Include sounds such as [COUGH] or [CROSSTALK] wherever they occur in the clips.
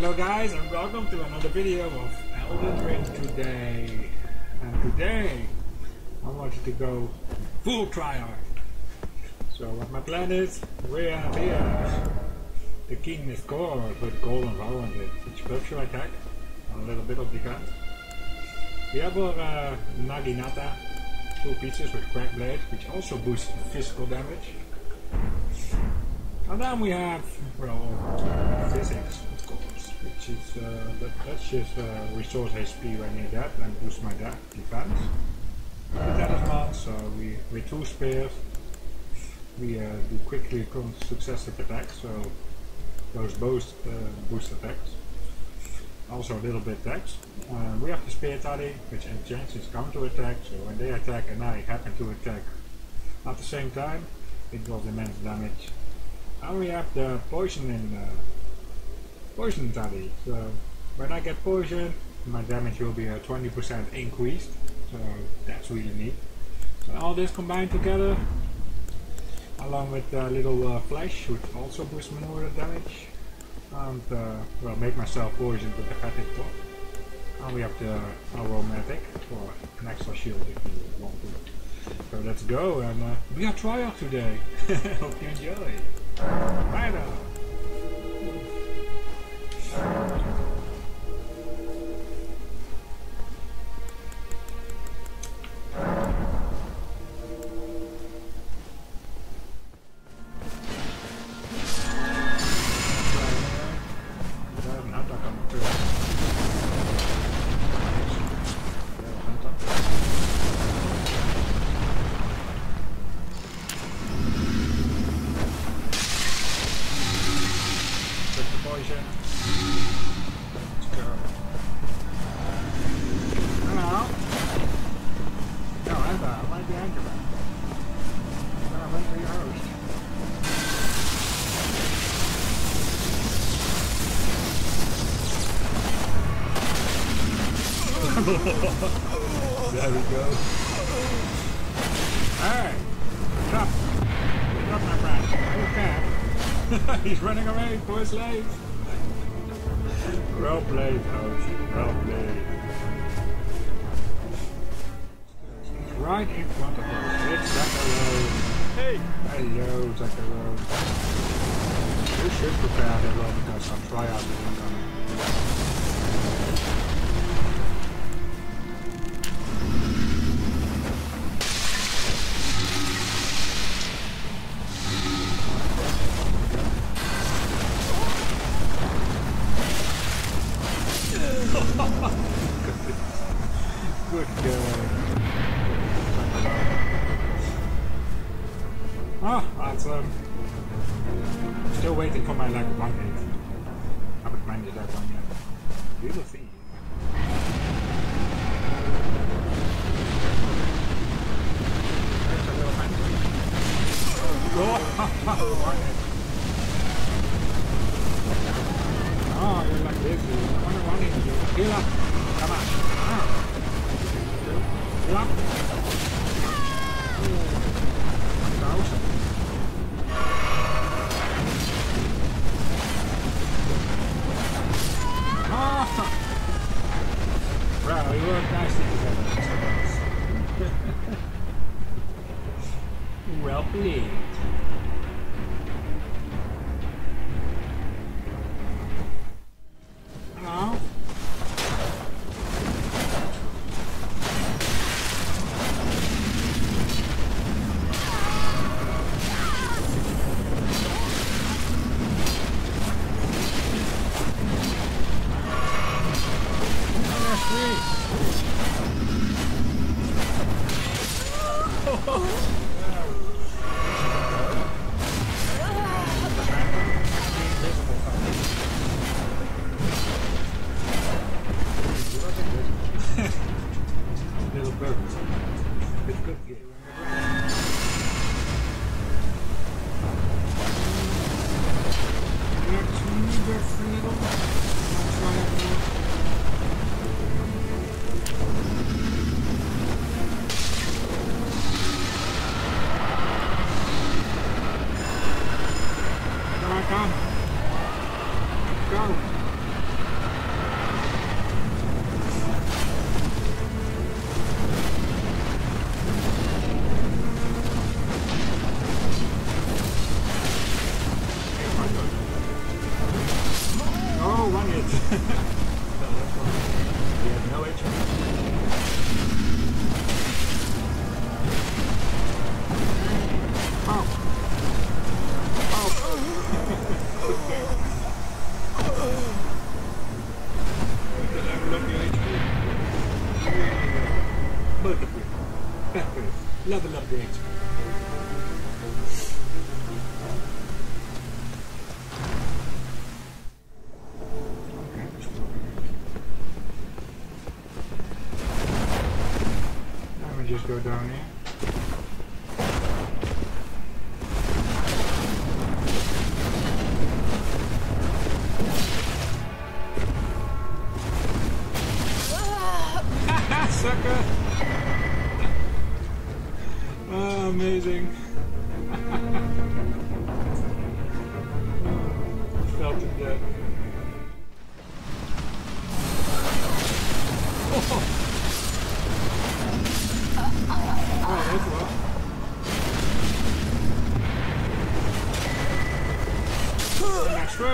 Hello guys and welcome to another video of Elden Ring today. And today I wanted to go full tryhard. So what my plan is, we have here the King is core with Golden Vow and the spiritual attack and a little bit of defense. We have our uh, Naginata, two pieces with Cragblade, which also boosts physical damage. And then we have, well, Physick, which is, uh, that, uh, resource HP when need that and boost my defense. The talisman, so we, with two spears, we uh, do quickly successive attacks, so those boost, uh, boost attacks. Also a little bit attacks. Uh, we have the spear tally, which enhances counter attack, so when they attack and I happen to attack at the same time, it does immense damage and we have the poison in uh, poison tally. So when I get poisoned, my damage will be a 20% increased. So that's really neat. So all this combined together, along with a little uh, flash, which also boosts maneuver damage, and uh, well, make myself poisoned with the Fetid Pot. And we have the aromatic for an extra shield if you want to. So let's go and uh, we are trial today. [LAUGHS] Hope you enjoy. There we go. Alright. Drop. Drop my friend. Okay. [LAUGHS] He's running away for his life. Well played, coach. Well played. Right in front of us. It's Zakaro. Hey! Hello, Zakaro. You should prepare that well because some tryouts are coming. Love another day.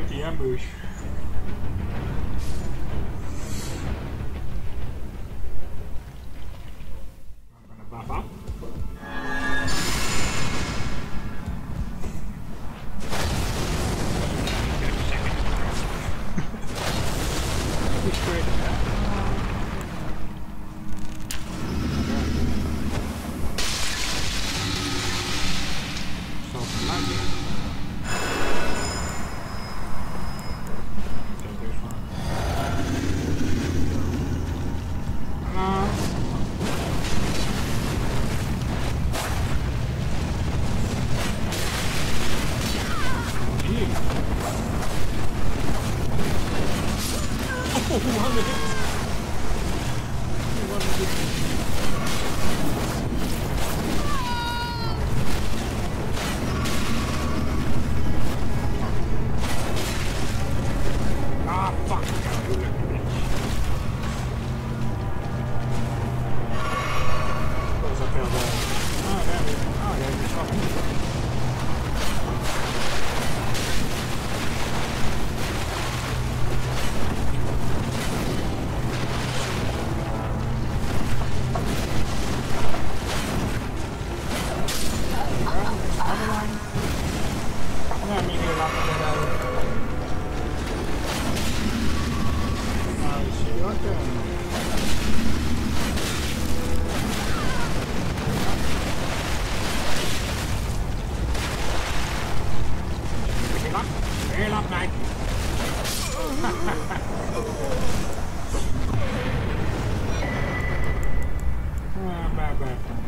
Aqui é. back.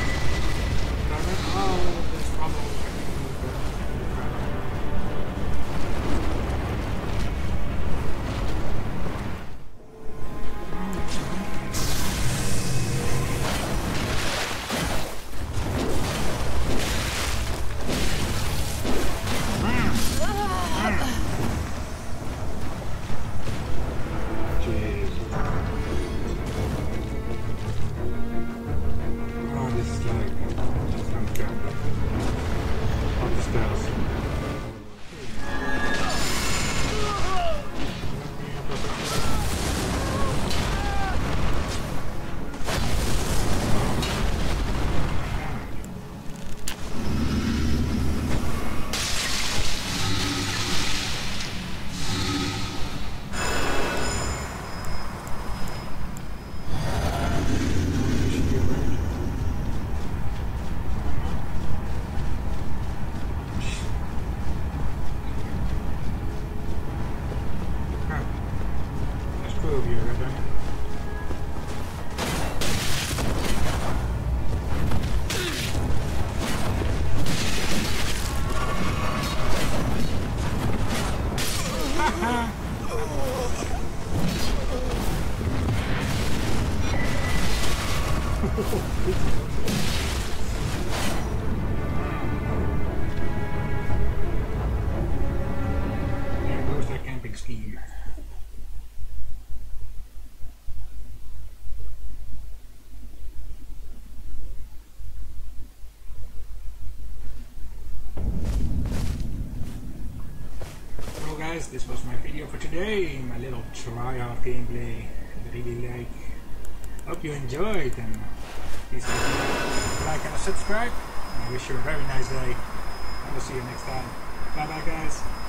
this was my video for today, my little try-out gameplay. I really like. Hope you enjoyed and please like and subscribe. I wish you a very nice day. I will see you next time. Bye bye guys.